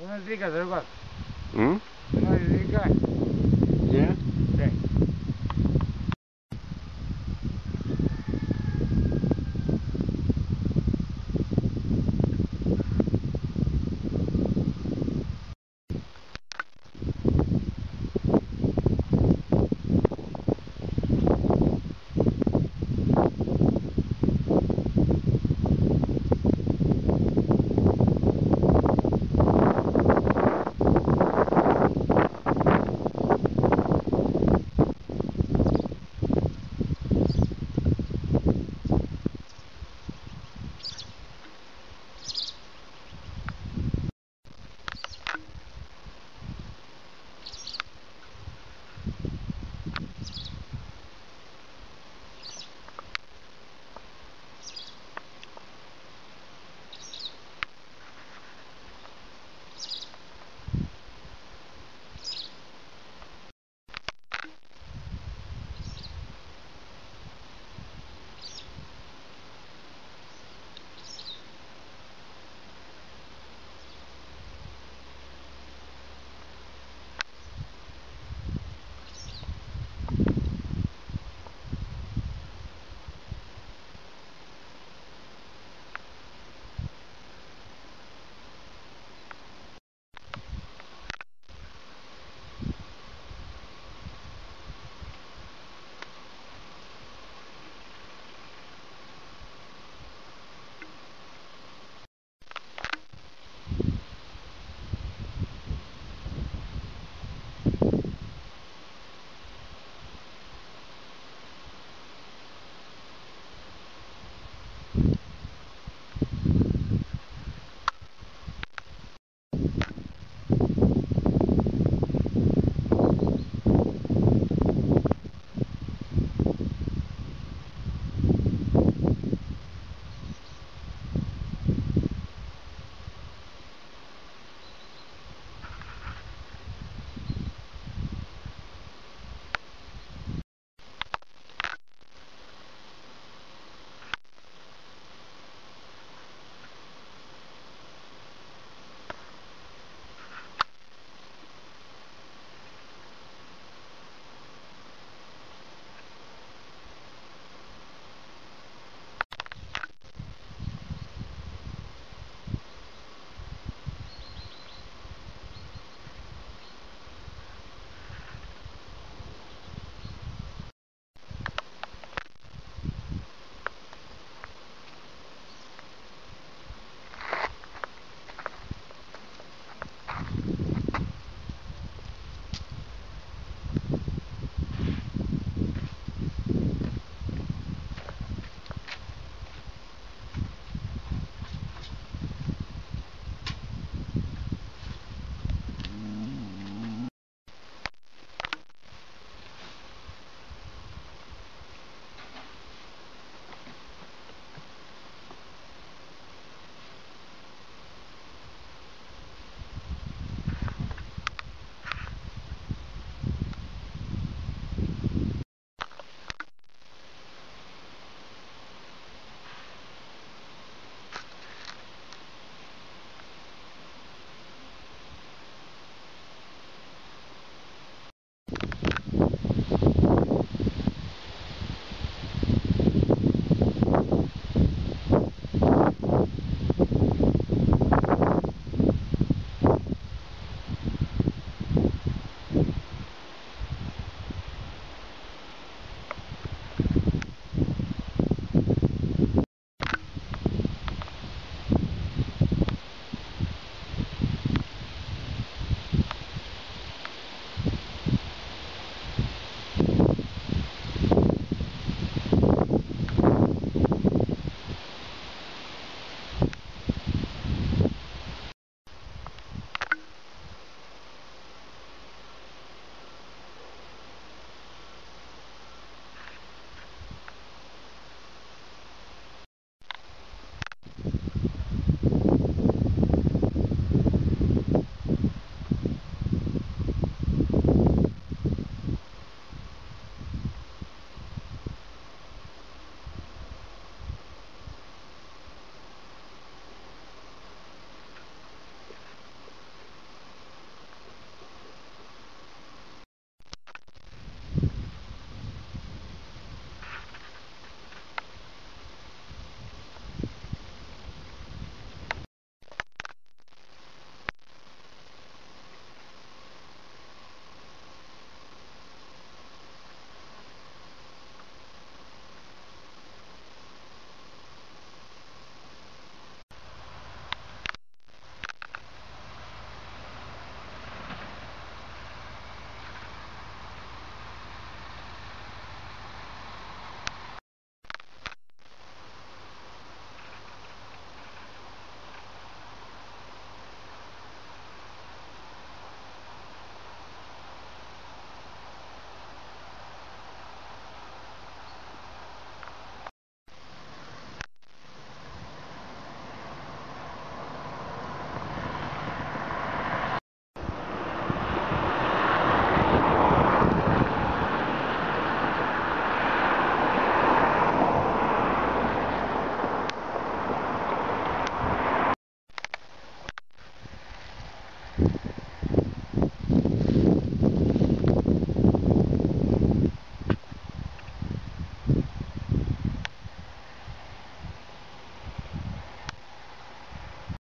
Una trica, ¿sabes cuál? ¿Mm?